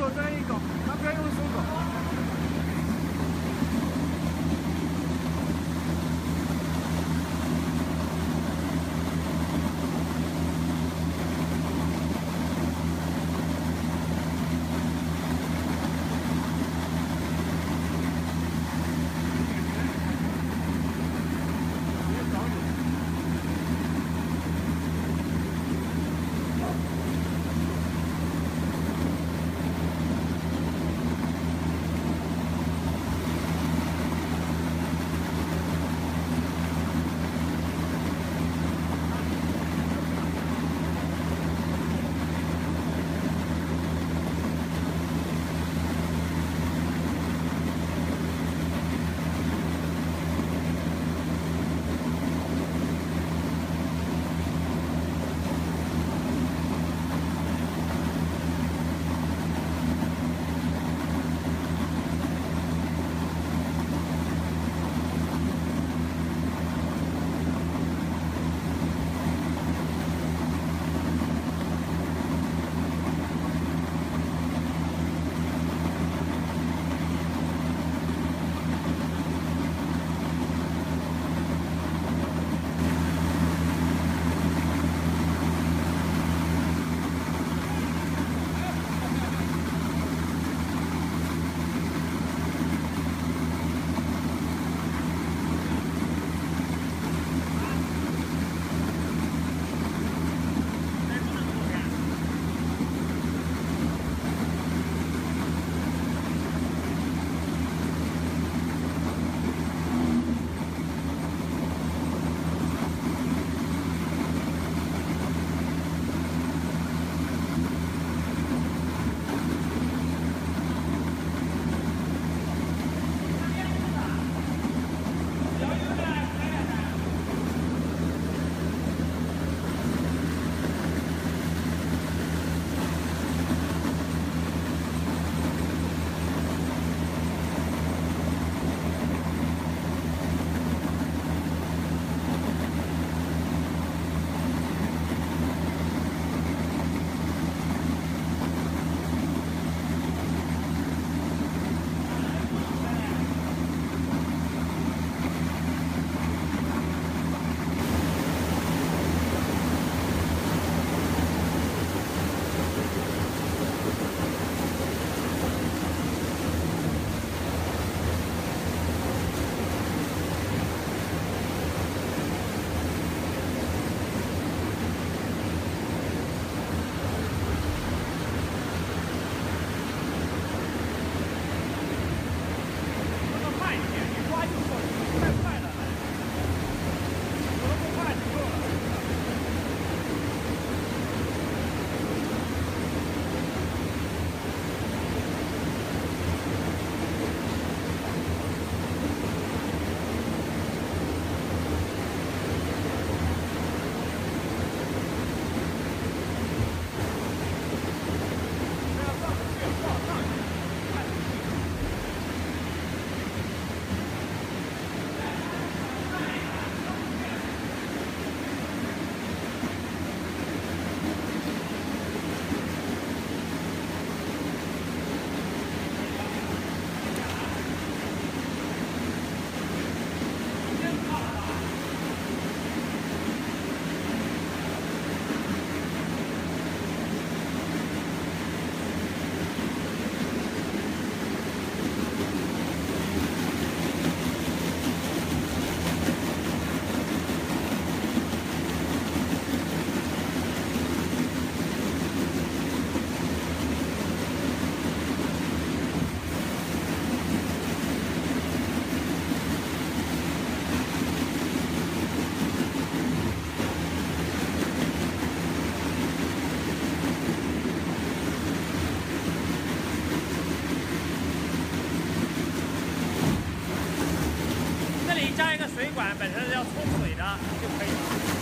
左手这样一搞，他不要用手搞。加一个水管，本身是要冲水的就可以了。